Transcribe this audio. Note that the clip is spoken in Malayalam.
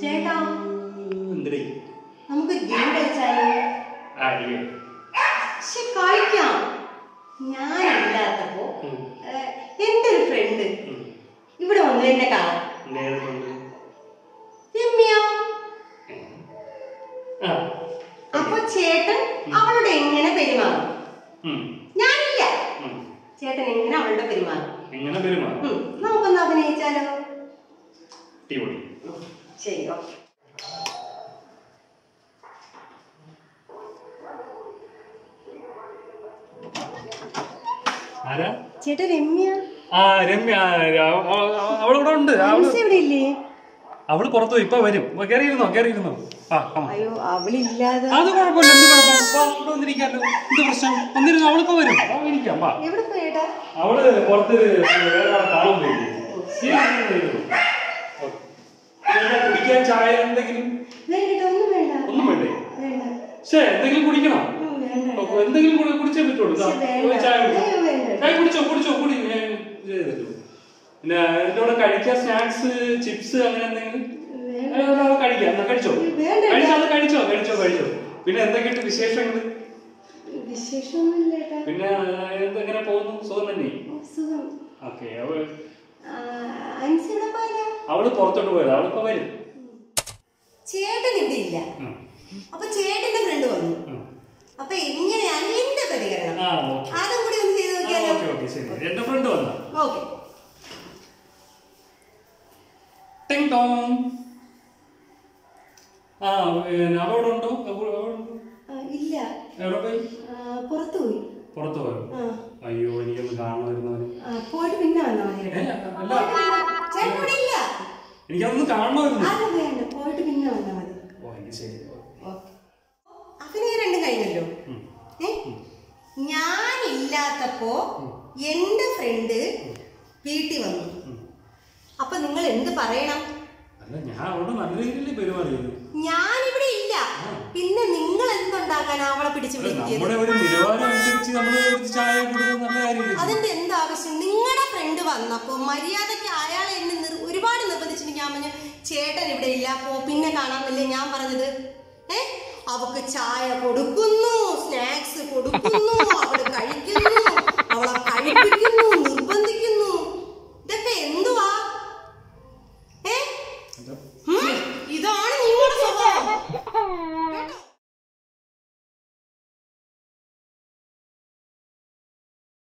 ചേട്ടാ. എന്തരേ നമുക്ക് ഗെയിം കളിച്ചാലോ പക്ഷെ കളിക്കാം. ഞാനില്ലാത്തപ്പോ എന്റെ ഒരു ഫ്രണ്ട് ഇവിടെ വന്നു എന്നെ കാണാം. അപ്പൊ ചേട്ടൻ അവളോട് എങ്ങനെ പെരുമാറും? ഞാനില്ല. ചേട്ടൻ എങ്ങനെ അവളുടെ പെരുമാറും? എങ്ങനെ പെരുമാറും? നമുക്കൊന്ന് അഭിനയിച്ചാലോ? അടിപൊളി. ശരി ഓക്കെ ചേട്ടാ രമ്യ. ആ രമ്യ ആ, അവ- അവ- അവളിവിടെ ഉണ്ട്. അവൾ ഇവിടെ പുറത്തു ഇപ്പൊ വരും. കേറിയിരുന്നോ കേറിയിരുന്നോ. അയ്യോ അവളില്ലാതെ. അത് കുഴപ്പമില്ല. എന്ത് കുഴപ്പം ഇവിടെ വന്നിരിക്കാലോ. എന്ത് പ്രശ്നം? വന്നിരുന്നു? അവളിപ്പോ വരും. ഇരിക്കാം വാ. അവൾ പുറത്ത് വേറെ ആളെ കാണാൻ പോയി നീ അങ്ങനെ വരുന്നു. ഓക്കേ. പിന്നെ എന്താ കുടിക്കാൻ ചായ എന്തെങ്കിലും? ഒന്നും വേണ്ട. ശേ എന്തെങ്കിലും കുടിക്കണം? എന്തെങ്കിലും കൂടി കുടിച്ചേ പറ്റുള്ളൂ ചായ. ചായ കുടിച്ചോ കുടിച്ചോ കുടി. ഞാൻ ചെയ്തിട്ടു പിന്നെ എന്റെ കൂടെ കഴിക്കാൻ സ്നാക്സ് ചിപ്സ് അങ്ങനെ എന്തെങ്കിലും? കഴിക്കാം. എന്നാ കഴിച്ചോ. കഴിച്ചോ അത് കഴിച്ചോ കഴിച്ചോ കഴിച്ചോ. പിന്നെ എന്തൊക്കെയുണ്ട് വിശേഷങ്ങൾ പിന്നെ എന്തെങ്ങനെ പോകുന്നു? സുഖം തന്നെ? ഓക്കെ അവൾ പുറത്തോട്ട് പോയത് അവളിപ്പോ വരും. ചേട്ടൻ ഇവിടെ ഇല്ല. അപ്പൊ ചേട്ടന്റെ ഫ്രണ്ട് വന്നു. അപ്പൊ എങ്ങനെയാണ് എന്റെ പ്രതികരണം അതും കൂടി ഒന്ന് ചെയ്ത് നോക്കിയാലോ? എന്റെ ഫ്രണ്ട് വന്നു. ഓക്കെ. ടിങ് ടോങ്. ആ പിന്നെ ഉണ്ടോ? ഇല്ല. എവിടെ പോയി? പുറത്തു പോയി. പുറത്തു പോയോ? അയ്യോ എനിക്കൊന്ന് കാണണമായിരുന്നു പോയിട്ട് പിന്നെ വന്നാ മതി എനിക്കതൊന്ന് കാണണമായിരുന്നു. പോയിട്ട് പിന്നെ മതി. ഓ എനിക്ക് ശരി. അഭിനയം രണ്ടും കഴിഞ്ഞല്ലോ? ഞാൻ ഏ? ഞാനില്ലാത്തപ്പോ എന്റെ ഫ്രണ്ട് വീട്ടിൽ വന്നു. അപ്പൊ നിങ്ങൾ എന്ത് പറയണം? ഞാൻ ഇവിടെ ഇല്ല. പിന്നെ നിങ്ങൾ എന്തുണ്ടാക്കാൻ അവളെ പിടിച്ചു അതിന്റെ എന്താവശ്യം നിങ്ങളുടെ ഫ്രണ്ട് വന്നപ്പോ മര്യാദയ്ക്ക് അയാളെ എന്നെ ഒരുപാട് നിർബന്ധിച്ചിട്ട് ഞാൻ പറഞ്ഞു ചേട്ടൻ ഇവിടെ ഇല്ല പോ പിന്നെ കാണാമല്ലേ ഞാൻ പറഞ്ഞത്? ഏ? അവക്ക് ചായ കൊടുക്കുന്നു സ്നാക്സ് കൊടുക്കുന്നു അവൾ കഴിക്കുന്നു അവളെ കഴിപ്പിക്കുന്നു നിർബന്ധിക്കുന്നു. ഇതൊക്കെ എന്തുവാ? ഏ?